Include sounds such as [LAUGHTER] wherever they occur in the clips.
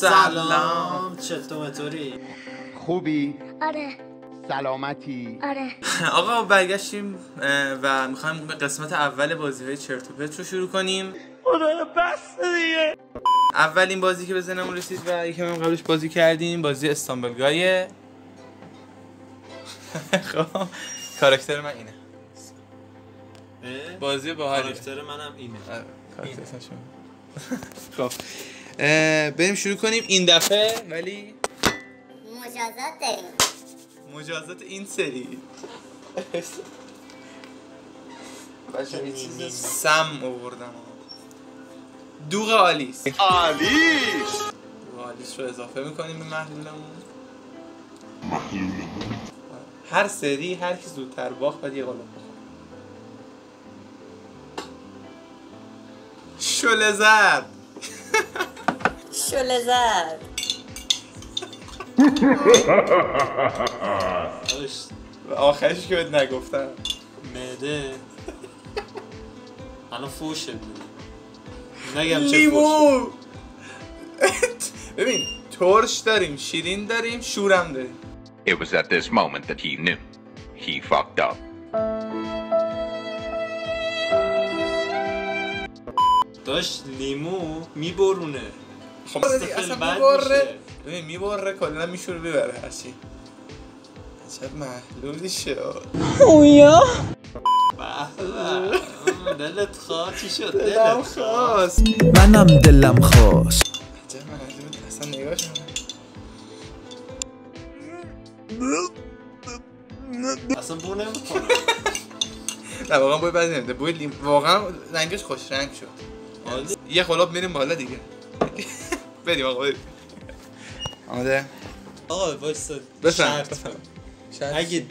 سلام. چطوری؟ خوبی؟ آره. سلامتی؟ آره. [LAUGHS] آقا برگشتیم و می‌خوایم قسمت اول بازی های چرت و پرت رو شروع کنیم. بس دیگه. اولین بازی که به ذهنمون رسید و یکم هم قبلش بازی کردیم بازی استانبول گایه [LAUGHS] خب کاراکتر من اینه. بازی باحالیه کاراکتر منم اینه. آره،. [LAUGHS] خب. بریم شروع کنیم این دفعه ولی مجازات داریم مجازات این سری. بچه یه چیز [LAUGHS] سم آوردم. دوغ آلیس. آلیس! دوغ آلیس رو اضافه می‌کنیم به محلولمون. هر سری هر کی زودتر باخت باید یه بخوره. شله زرد. [LAUGHS] شله و آخرش که بهت نگفتم. معده. الان فوشه بود نگم چه فوشه. ببین ترش داریم شیرین داریم شورم داریم. It was at this moment that he knew. He fucked up. داشت لیمو میبرونه. خب اصلا می‌بره. ببین می‌بره کلا میشوره ببره هرچی عجب محلولی شد به. دلت خواه چی شد دلم خواست منم دلم خواست عجب محلولی اصلا نگاهش نکن. اصلا بو نمی‌کنه نه واقعا بوی بدی نمیده بوی لیم واقعا رنگش خوش رنگ شد. یه خلاب میریم بالا دیگه بریم آقا بریم. آماده؟ آقا وایسا شرط. اگه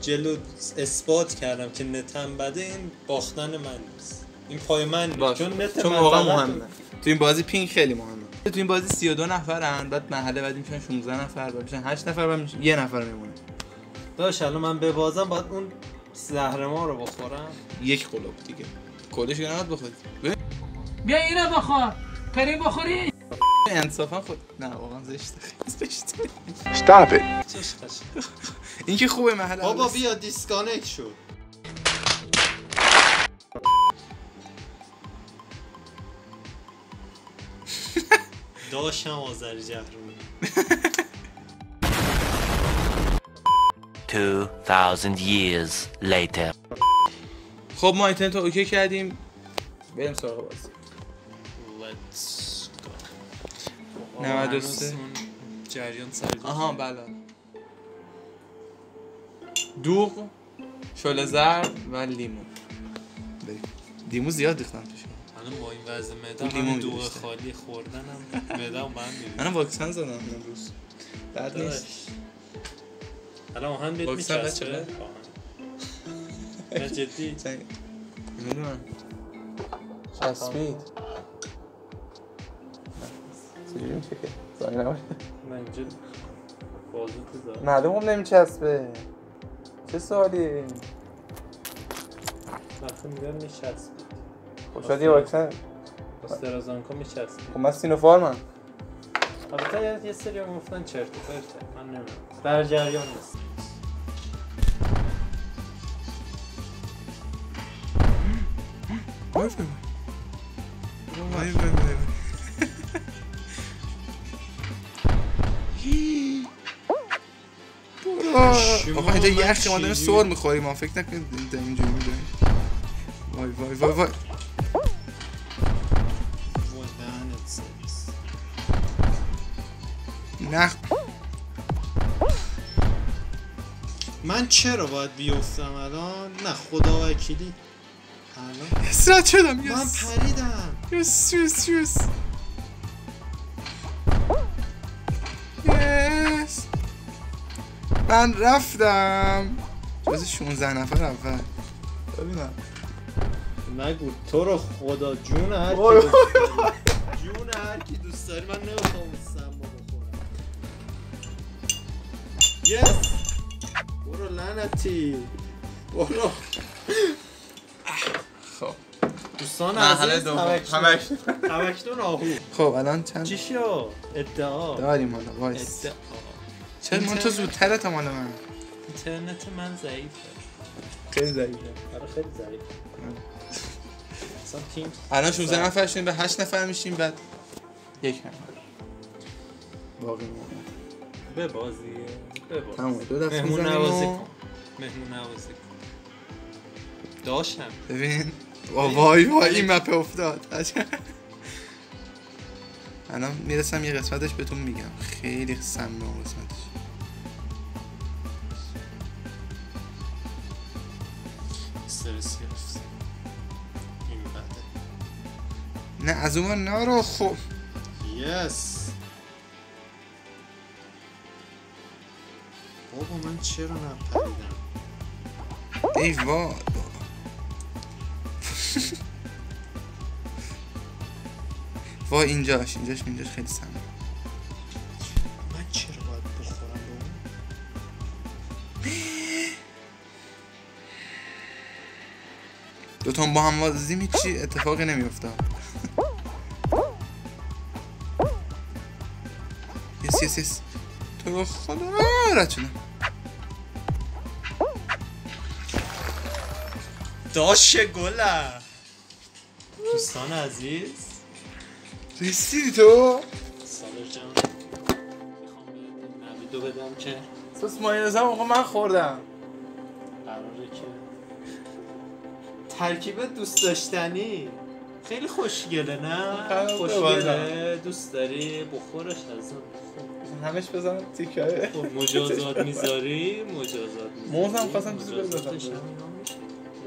جلو اثبات کردم که نتم بده این باختن من نیست. این پای من نیست. باش. چون نت چون من واقعا مهمه. تو این بازی پینگ خیلی مهمه. تو این بازی 32 نفرن بعد محله بعد میشن 16 نفر بعد میشن 8 نفر بعد میشن یه نفر میمونه. داش الان من ببازم باید اون زهر ما رو بخورم. یک قلوب دیگه. کلش که نباید بخورید ببین بیا اینو بخور. کریم بخوری انصافا خود نه واقعا زشته خیلی زشته Stop it. این که خوبه محله بابا. بیا دیسکانکت شد داشتم آذری جهرمی 2,000 years later. خب ما اینترنت رو اوکی کردیم بریم سراغ بازی Let's 93. هنوز اون جریان سر آها بله. دوغ شله زرد و لیمو. لیمو زیاد ریختم توش. الان با این وضع معده لیمو دوغ. خالی خوردنم. هم من میره منم واکسن زدم امروز. درد نیست. الان آهن بهت واکسن میچسبه؟ آهن. نه جدی. چنگ. می‌دونم. چسبید. چجوری میشه که زنی نباشه من اینجا بازو تو دارم. معلوم نمیچسبه. چه سوالی وقتی میگم میچسبید خب شاید یه واکسن. استرازانکو میچسبید خب من سینوفارمم البته یه- یه سری هم گفتن چرت و پرته. من نمی‌دونم. در جریان نیست. وای وای وای وای آقا اینجا یخ ما داریم سور می‌خوریم ما فکر نکنید اینجا اینجوری می‌دونیم وای وای وای وای. نه. من چرا باید بیفتم الان؟ نه خدا وکیلی. الان. اسرت شدم من پریدم. یس یس یس من رفتم. جز 16 نفر اول. ببینم. نگو تو رو خدا جون هر کی وای. دوست داری. جون هر کی دوست داری من نمی‌خوام اون سمو بخورم. یس برو لعنتی. برو. خب. دوستان عزیز همکشون آهو. خب الان چند؟ چی شو ادعا. داریم حالا وایس. ادعا. چرا من تو زودتره تا مال من. اینترنت من ضعیفه. خیلی ضعیفه. آره خیلی ضعیفه. اصلا تیم الان 16 نفر شدیم به 8 نفر میشیم بعد یک نفر. باقی مونده. به بازی. به بازی. دو دست مهمون نوازی کن. مهمون نوازی کن. داشتم. ببین وا- وای وای این مپه افتاد. الان می‌رسم یه قسمتش بهتون میگم. خیلی سمه قسمتش. نه از اون نرو خب. یس. بابا من چرا نپریدم؟ ای وای وای [LAUGHS] اینجاش اینجاش اینجاش خیلی سمه من چرا باید بخورم به اون با هم وازیم هیچی اتفاقی نمیافتاد. یس یس یس تو رو خدا. شدم داش گله. دوستان عزیز. رسیدی تو؟ سالر جان می‌خوام نویدو بدم که سس مایونزم آقا من خوردم. قراره که ترکیب دوست داشتنی. خیلی خوشگله نه؟ خوشگله. دوست داری بخورش از. همش بزن تیکه. خب مجازات می‌ذاری؟ مجازات موزم خواستم چیزی بزنم.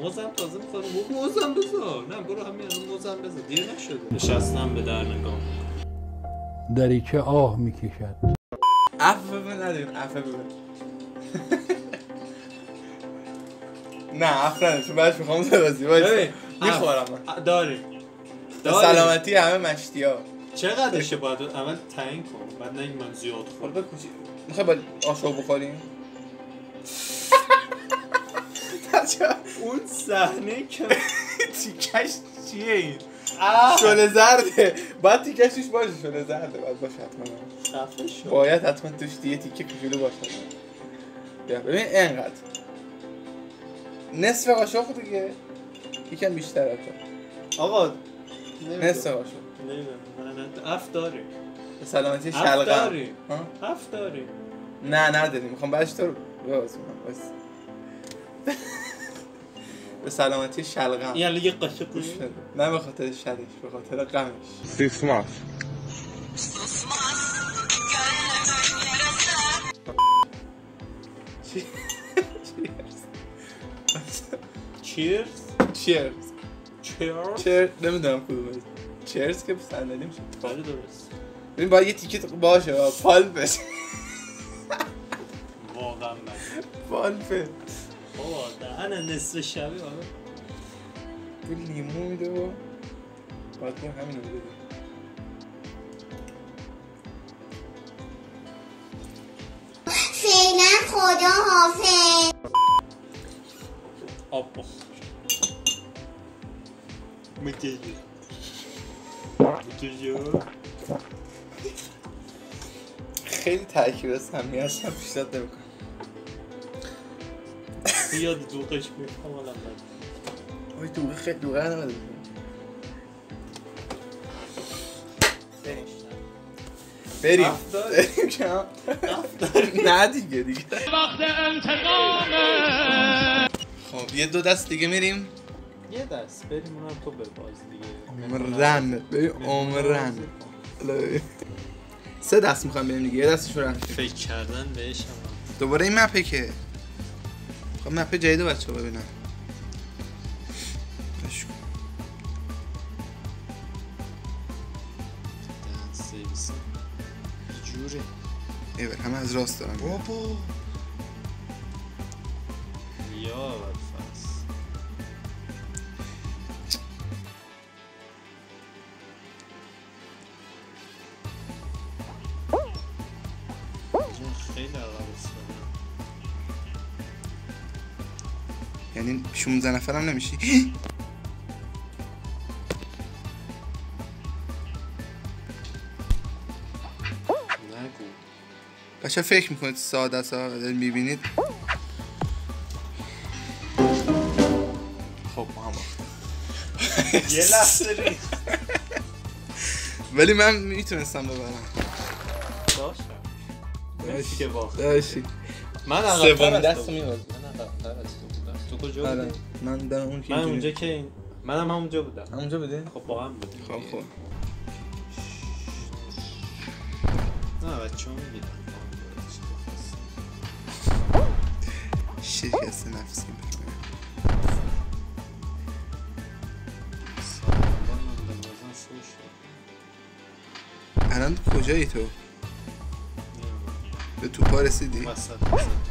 موزم تازه می‌خواد موزم بذار. نه برو همین الان موزم بذار. دیر نشده. نشستم به در نگاه. دریچه آه می‌کشد. عفو ببین نداریم. عفو ببین [LAUGHS] نه عفو نداریم. چون بعدش می‌خوام برازی ببین، می‌خورم. داری. به. سلامتی همه مشتی ها. چقدرشه باید اول تعیین کن بعد نه من زیاد خورد خورده کوچی می‌خوای با آشو بخوریم؟ [LAUGHS] اون صحنه که [LAUGHS] تیکش چیه این؟ شله زرده. باید تیکش توش باشه شله زرده. باید باشه حتما. باید حتما توش دیگه تیکه کوچولو باشه. ببین اینقدر. نصف قاشق دیگه. یکم بیشتر حتی. آقا نه اف داری. به سلامتی اف شلغم. داری؟ اف داری. نه نداریم. می‌خوام بعدش تو رو بس. [LAUGHS] به سلامتی شلغم. یعنی یه قاشق گوش. نه به خاطر شرش به خاطر غمش. چی؟ چیرز چیرز چیرز چیر نمی‌دونم کدومه چیرز که صندلی میشه. خیلی درست. ببین باید یه تیکه باشه پال بشه. واقعا من پالپه بابا دهن نصف شبی آره. تو لیمو میده و باید همین رو بده. فعلا خدا حافظ. آب بخور مگه مگه خیلی ترکیب سمی هستم پیشنهاد نمی‌کنم. یاد دوغش می‌کنم الان بعد. وای دوغه خیلی دوغه نمیده بریم. [LAUGHS] نه دیگه دیگه. خب یه دو دست دیگه میریم. یه دست بریم اونم تو به باز دیگه. عمرن. بریم عمرن. سه دست می‌خوام بریم دیگه. یه دستش رو رفتیم فکر کردن بهش هم. دوباره این مپه که. خب مپه جدید بچه ها ببینم جوره. ایول همه از راست دارم بابا. یا یعنی 16 نفرم نمیشی؟ بچه فکر می‌کنید ساده ساده می‌بینید؟ خب ما [LAUGHS] یه لحظه ولی من می‌تونستم ببرم. داشتم داشتی که باخت داشتی. من عقبتر از تو من عقبتر از تو تو کجا آره بودی؟ من دارم اون که من اونجا که این منم همونجا بودم. همونجا بوده خب با هم بودیم. خب خب. نه بچه ها میگیدم شکست نفسی الان کجایی تو؟ به توپا رسیدی؟ وسط وسط.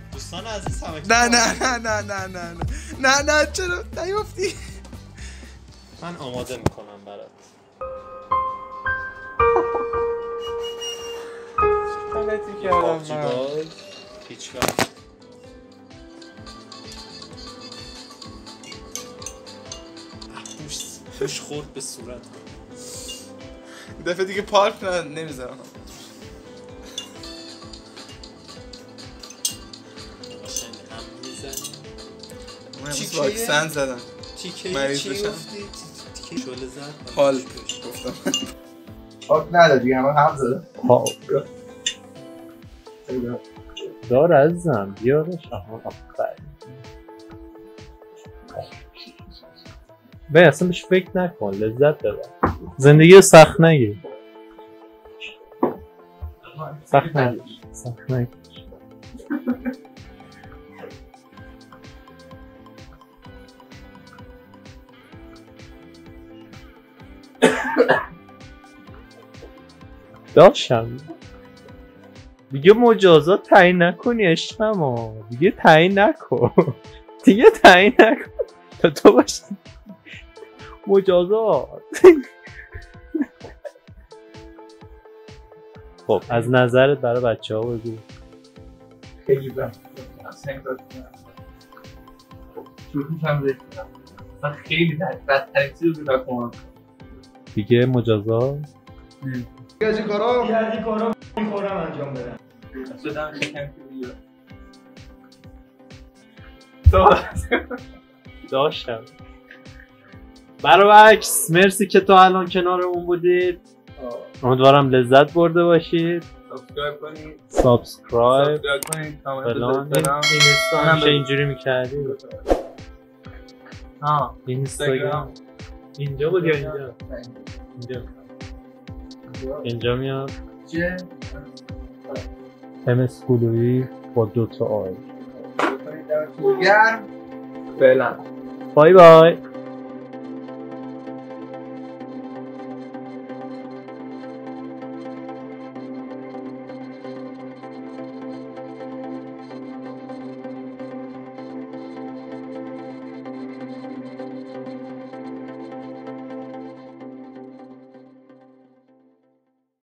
دوستان عزیز همه نه نه نه نه نه نه نه. نه نه چرا؟ نیفتی من آماده می‌کنم برات. هیچ وقت. پوش خورد به صورت. دفعه دیگه پارک نه نمی‌ذارم. کیه؟ واکسن زدم تیکه چی. گفتی؟ تیکه شله زد حال گفتم. پاک ندادی همه هم زده دار عزیزم بیا بشم آفرین. به اصلا بهش فکر نکن لذت ببر. زندگی رو سخت نگیر. سخت نگیر. سخت نگیر. داشتم. دیگه مجازات تعیین نکنی عشقم ها دیگه تعیین نکن. [LAUGHS] دیگه تعیین نکن. تا تو باشی مجازات. [LAUGHS] خب. از نظرت برای بچه ها بگو. خیلی کار کنم. اصلا خیلی بد بدترین چیز رو نکنم. دیگه مجازات از این کارا از این کارا می‌خورم انجام بدم شدم [LAUGHS] داشتم. برعکس مرسی که تا الان کنارمون بودید. امیدوارم لذت برده باشید. subscribe کنید. subscribe. subscribe کنید. کامنت بذارید. اینجوری می‌کردی. ها اینستاگرام. اینجا بود یا اینجا؟ اینجا. اینجا. میاد. چیه؟ ام اسکولوی با دو تا آی. گرم. فعلا. بای بای.